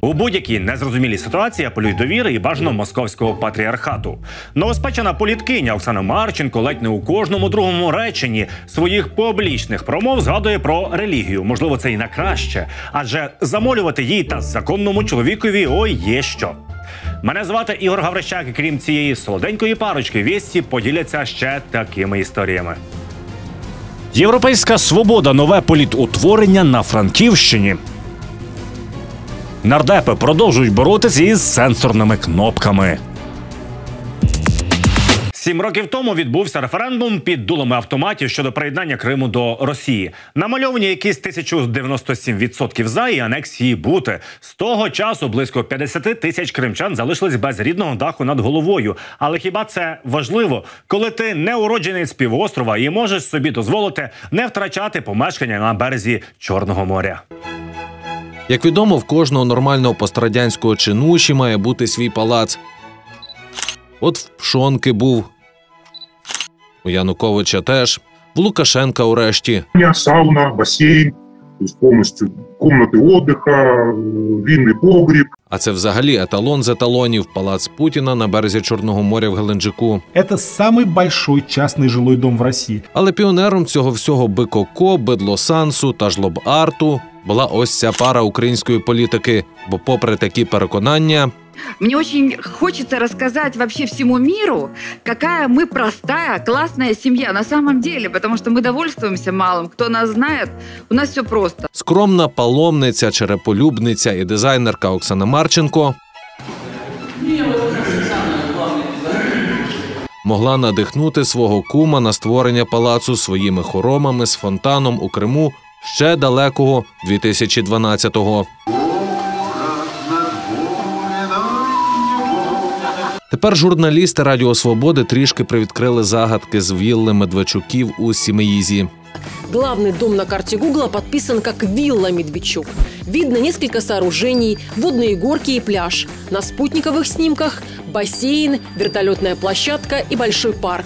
У будь-якій незрозумілій ситуації апелюють довіри і бажано московського патріархату. Новоспечена політкиня Оксана Марченко ледь не у кожному другому реченні своїх публічних промов згадує про релігію. Можливо, це і на краще, адже замолювати їй та законному чоловікові ой є що. Мене звати Ігор Гаврищак, і крім цієї солоденької парочки, вісті поділяться ще такими історіями. Європейська свобода нове політутворення на Франківщині. Нардепи продовжують боротися із сенсорними кнопками. Сім років тому відбувся референдум під дулами автоматів щодо приєднання Криму до Росії. Намальовані якісь 1097% за і анексії бути. З того часу близько 50 тисяч кримчан залишились без рідного даху над головою. Але хіба це важливо, коли ти не уродженець півострова і можеш собі дозволити не втрачати помешкання на березі Чорного моря? Як відомо, в кожного нормального пострадянського чинуші має бути свій палац. От в Пшонки був, у Януковича теж, в Лукашенка урешті. меня сауна, бассейн, то есть полностью комнаты отдыха, э, винный погреб. А це взагалі еталон з еталонів палац Путіна на березі Чорного моря в Геленджику. Это самый большой частный жилой дом в России. Але піонером цього всього Бикоко, Бедлосансу та Жлоб-Арту була ось ця пара української політики. Бо, попри такі переконання, Мне очень хочется рассказать вообще всему миру, какая мы простая, классная семья на самом деле, потому что мы довольствуемся малым. Кто нас знает, у нас все просто. скромна паломниця, череполюбниця і дизайнерка Оксана Марченко могла надихнути свого кума на створення палацу своїми хоромами з фонтаном у Криму ще далекого 2012-го. Тепер журналісти Радіо Свободи трішки привідкрили загадки з вілли Медведчуків у Сімеїзі. Главный дом на карте Гугла подписан как «Вилла Медведчук». Видно несколько сооружений, водные горки и пляж. На спутниковых снимках – бассейн, вертолетная площадка и большой парк.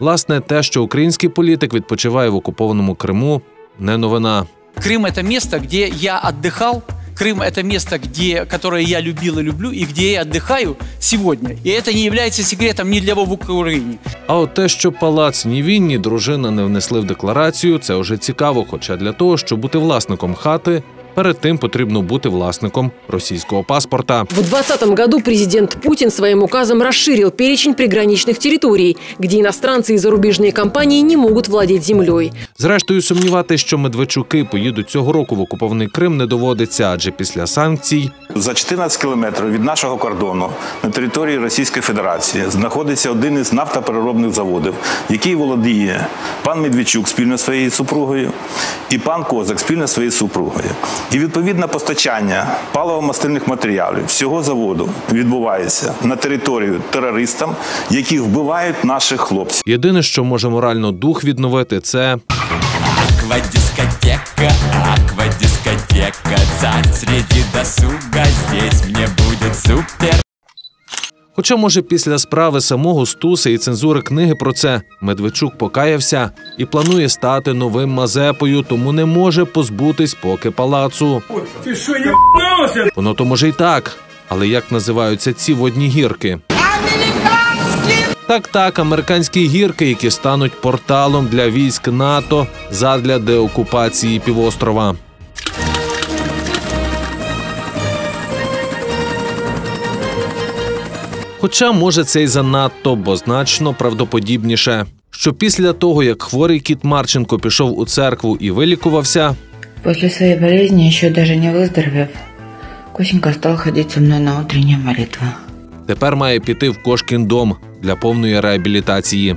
Власне, те, що український політик відпочиває в окупованому Криму, не новина. Крым это место, где я отдыхал. Крым это место, где, которое я любил и люблю, и где я отдыхаю сегодня. И это не является секретом ни для в Украине. А от те, що палац ні він, ні дружина не внесли в декларацію, це вже цікаво. Хоча для того, щоб бути власником хати, перед тим потрібно бути власником російського паспорта. В 2020 году президент Путин своим указом расширил перечень приграничных территорий, где иностранцы и зарубежные компании не могут владеть землей. Зрештою, сумнівати, що Медведчуки поїдуть цього року в окупований Крим, не доводиться, адже після санкцій За 14 кілометрів від нашого кордону на території Російської Федерації знаходиться один із нафтопереробних заводів, який володіє пан Медведчук спільно зі своєю супругою і пан Козак спільно зі своєю супругою. І відповідне постачання паливо-мастильних матеріалів всього заводу відбувається на територію терористам, які вбивають наших хлопців. єдине, що може морально дух відновити, це Аквадискотека, аквадискотека Царь среди досуга, здесь Хоча, може, після справи самого Стуса і цензури книги про це Медведчук покаявся і планує стати новим Мазепою, тому не може позбутись поки палацу. Ти що, є Воно то може й так, але як називаються ці водні гірки? Так, так, американські гірки, які стануть порталом для військ НАТО задля деокупації півострова. Хоча, може, це й занадто, бо значно правдоподібніше, що після того, як хворий кіт Марченко пішов у церкву і вилікувався, після своєї болезні, що даже не виздоровів, Косінька став ходити зі мною на утренние молитвы. тепер має піти в Кошкін дом для повної реабілітації.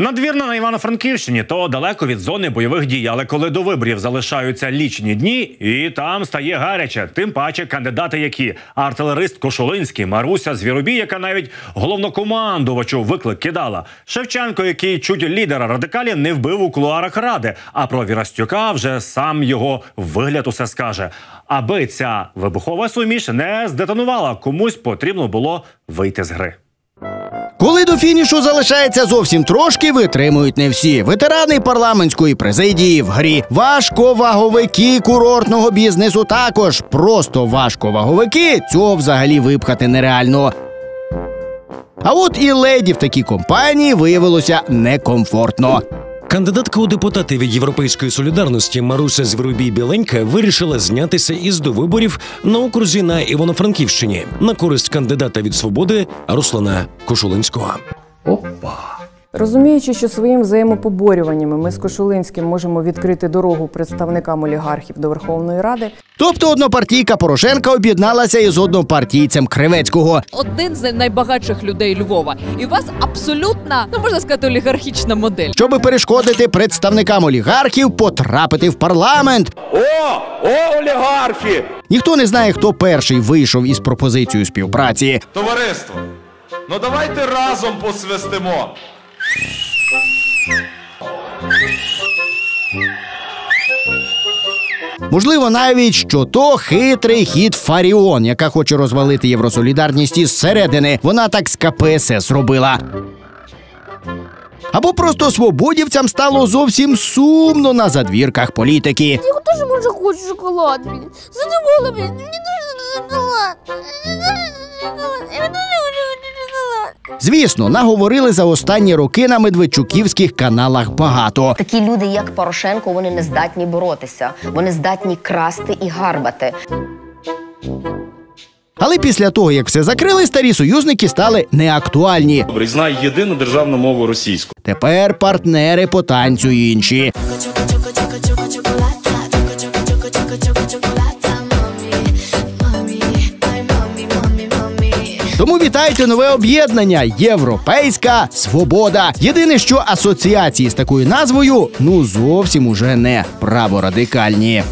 Надвірна на Івано-Франківщині то далеко від зони бойових дій, але коли до виборів залишаються лічні дні, і там стає гаряче. Тим паче кандидати, які артилерист Кошулинський, Маруся Звіробій, яка навіть головнокомандувачу виклик кидала. Шевченко, який чуть лідера радикалів не вбив у кулуарах ради. А про Вірастюка вже сам його вигляд усе скаже. Аби ця вибухова суміш не здетонувала, комусь потрібно було вийти з гри. Коли до фінішу залишається зовсім трошки, витримують не всі. Ветерани парламентської президії в грі, важковаговики курортного бізнесу також. Просто важковаговики цього взагалі випхати нереально. А от і леді в такій компанії виявилося некомфортно. Кандидатка у депутати від Європейської солідарності Маруся Звіробій Біленька вирішила знятися із довиборів на окрузі на Івано-Франківщині на користь кандидата від свободи Руслана Кошулинського. Розуміючи, що своїм взаємопоборюваннями ми з Кошулинським можемо відкрити дорогу представникам олігархів до Верховної Ради, Тобто однопартійка Порошенка об'єдналася із однопартійцем Кривецького. один з найбагатших людей Львова, і у вас абсолютна, ну можна сказати, олігархічна модель. Щоби перешкодити представникам олігархів потрапити в парламент. О, о, олігархи! Ніхто не знає, хто перший вийшов із пропозицією співпраці. Товариство, ну давайте разом посвистимо. Можливо, навіть що то хитрий хід Фаріон, яка хоче розвалити євросолідарність із середини. Вона так з КПСС робила. Або просто свободівцям стало зовсім сумно на задвірках політики. Я теж може хочу шоколад. Задумала. Мені дуже шоколад. Звісно, наговорили за останні роки на медведчуківських каналах багато. Такі люди, як Порошенко, вони не здатні боротися, вони здатні красти і гарбати. Але після того, як все закрили, старі союзники стали неактуальні. Добре, знай єдину державну мову російську. Тепер партнери по танцю інші. Тому вітайте нове об'єднання Європейська Свобода. Єдине, що асоціації з такою назвою ну зовсім уже не праворадикальні.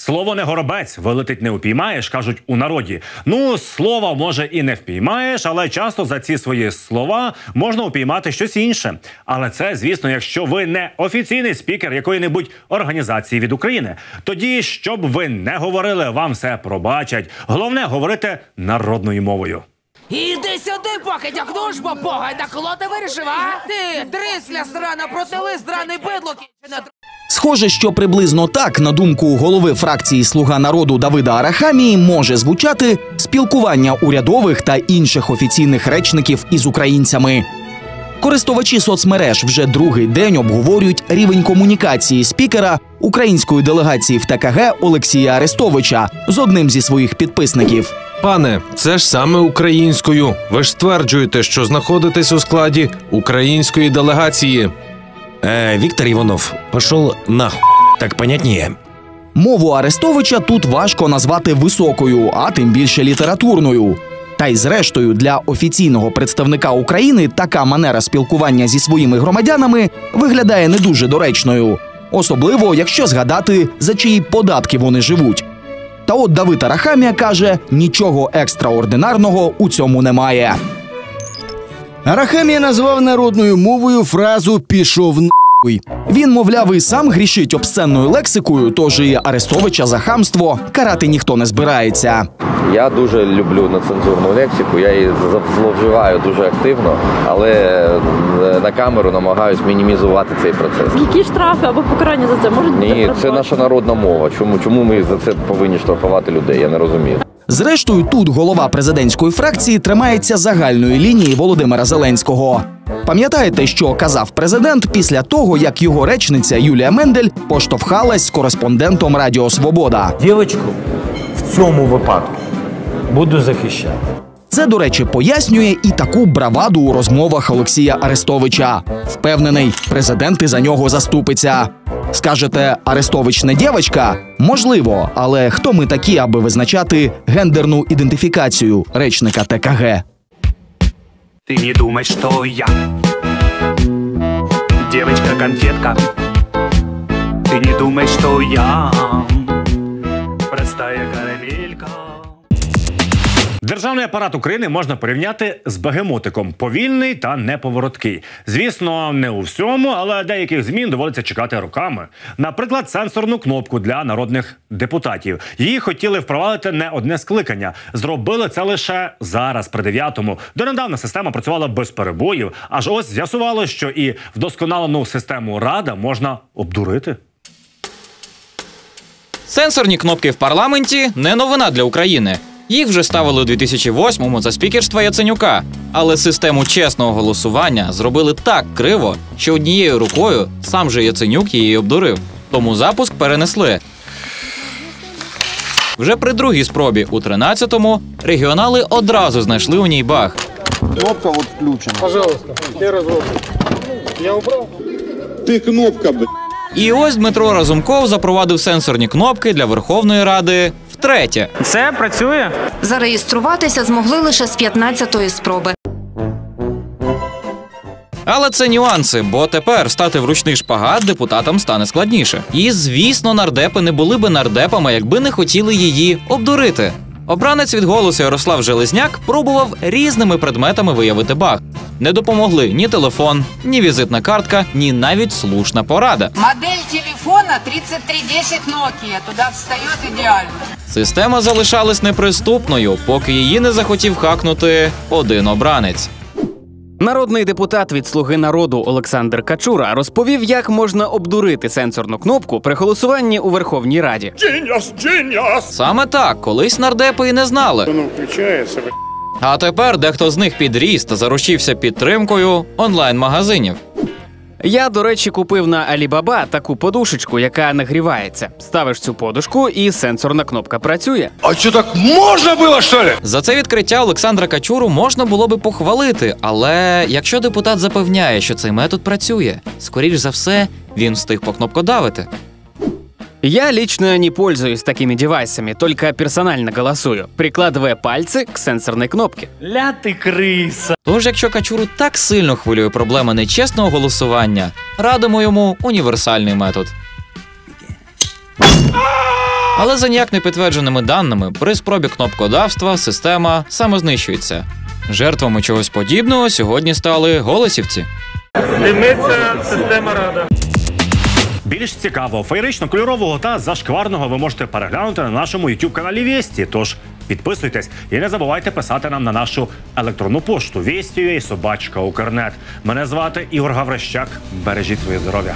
Слово не горобець, вилетить не упіймаєш, кажуть у народі. Ну, слова може і не впіймаєш, але часто за ці свої слова можна упіймати щось інше. Але це, звісно, якщо ви не офіційний спікер якої-небудь організації від України. Тоді, щоб ви не говорили, вам все пробачать. Головне говорити народною мовою. Іди сюди, покидьок, ну ж бо бога, на коло ти вирішив, а? Ти, дрисля срана, протились, драний бидло, кінчене Схоже, що приблизно так, на думку голови фракції Слуга народу Давида Арахамії, може звучати спілкування урядових та інших офіційних речників із українцями. Користувачі соцмереж вже другий день обговорюють рівень комунікації спікера української делегації в ТКГ Олексія Арестовича з одним зі своїх підписників. Пане, це ж саме українською. Ви ж стверджуєте, що знаходитесь у складі української делегації. Э, Виктор Иванов, пошел нахуй. Так понятнее. Мову Арестовича тут важко назвати високою, а тим більше літературною. Та й зрештою для офіційного представника України така манера спілкування зі своїми громадянами виглядає не дуже доречною, особливо якщо згадати, за чиї податки вони живуть. Та от Давид Арахамія каже, нічого екстраординарного у цьому немає. Арахамія назвав народною мовою фразу Пішов нахуй». Він, мовляв, і сам грішить обсценною лексикою, тож і Арестовича за хамство карати ніхто не збирається. Я дуже люблю нецензурну лексику, я її зловживаю дуже активно, але е, на камеру намагаюсь мінімізувати цей процес. Які штрафи або покарання за це можуть бути? Ні, це наша народна мова. Чому чому ми за це повинні штрафувати людей? Я не розумію. Зрештою, тут голова президентської фракції тримається загальної лінії Володимира Зеленського. Пам'ятаєте, що казав президент після того, як його речниця Юлія Мендель поштовхалась з кореспондентом Радіо Свобода? Дівочку в цьому випадку буду захищати. Це, до речі, пояснює і таку браваду у розмовах Олексія Арестовича. Впевнений, президент і за нього заступиться. Скажете, Арестович не дівчинка? Можливо, але хто ми такі, аби визначати гендерну ідентифікацію речника ТКГ? Ты не думай, что я Девочка-конфетка Ты не думай, что я Державний апарат України можна порівняти з бегемотиком повільний та неповороткий. Звісно, не у всьому, але деяких змін доводиться чекати роками. Наприклад, сенсорну кнопку для народних депутатів. Її хотіли впровадити не одне скликання. Зробили це лише зараз, при дев'ятому. Донедавна система працювала без перебоїв. Аж ось з'ясувало, що і вдосконалену систему рада можна обдурити. Сенсорні кнопки в парламенті не новина для України. Їх вже ставили у 2008-му за спікерства Яценюка. Але систему чесного голосування зробили так криво, що однією рукою сам же Яценюк її обдурив. Тому запуск перенесли. Вже при другій спробі у 13-му регіонали одразу знайшли у ній баг. Кнопка вот включена. Пожалуйста, я разок. Я убрал. Ти кнопка, б. І ось Дмитро Разумков запровадив сенсорні кнопки для Верховної Ради втретє. Це працює? Зареєструватися змогли лише з 15-ї спроби. Але це нюанси, бо тепер стати в ручний шпагат депутатам стане складніше. І звісно, нардепи не були би нардепами, якби не хотіли її обдурити. Обранець від голосу Ярослав Железняк пробував різними предметами виявити баг. Не допомогли ні телефон, ні візитна картка, ні навіть слушна порада. Модель телефона 3310 Nokia. Туда встає ідеально. Система залишалась неприступною, поки її не захотів хакнути один обранець. Народний депутат від Слуги народу Олександр Качура розповів, як можна обдурити сенсорну кнопку при голосуванні у Верховній Раді. Genius, genius! Саме так, колись нардепи і не знали. Воно включається. А тепер дехто з них підріс та заручився підтримкою онлайн-магазинів. Я, до речі, купив на Alibaba таку подушечку, яка нагрівається. Ставиш цю подушку, і сенсорна кнопка працює. А що так можна було, що ли? За це відкриття Олександра Качуру можна було би похвалити, але якщо депутат запевняє, що цей метод працює, скоріш за все, він встиг покнопкодавити. Я лично не пользуюсь такими девайсами, только персонально голосую, прикладывая пальцы к сенсорной кнопке. Ля ти криса. Тож, якщо Качуру так сильно хвилює проблема нечесного голосування, радимо йому універсальний метод. Але за ніяк не підтвердженими даними, при спробі кнопкодавства система самознищується. Жертвами чогось подібного сьогодні стали голосівці. Димиться система рада. Більш цікавого, феєрично кольорового та зашкварного ви можете переглянути на нашому youtube каналі Вєсті. Тож підписуйтесь і не забувайте писати нам на нашу електронну пошту Вєсті собачка Укрнет. Мене звати Ігор Гаврищак. Бережіть своє здоров'я.